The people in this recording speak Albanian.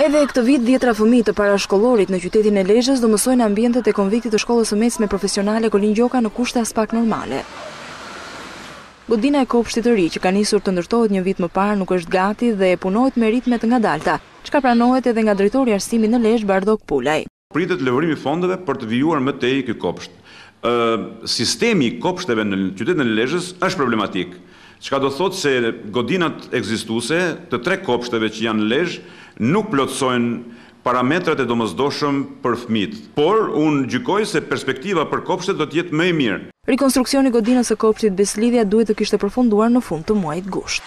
Edhe këtë vit dhjetra fëmijë të parashkollorit në qytetin e Lezhës do mësojnë në ambientet e Konviktit të Shkollës së Mesme Profesionale Kolin Gjoka në kushte aspak normale. Godina e kopshtit të ri që ka nisur të ndërtohet një vit më parë nuk është gati dhe punohet me ritme të ngadalta, çka pranohet edhe nga drejtori i arsimit në Lezhë, Bardhok Pulaj. Pritet lëvërimi i fondeve për të vijuar më tej ky kopsht. Sistemi i kopshteve në qytetin e Lezhës është problematik, çka do të thotë se godinat ekzistuese të tre kopshteve që janë në Lezhë nuk plotësojnë parametrat e domosdoshëm për fëmijët. Por, unë gjykoj se perspektiva për kopshtet do të jetë më e mirë. Rikonstruksioni i godinës së kopshtit Besëlidhja duhet të kishte përfunduar në fund të muajit gusht.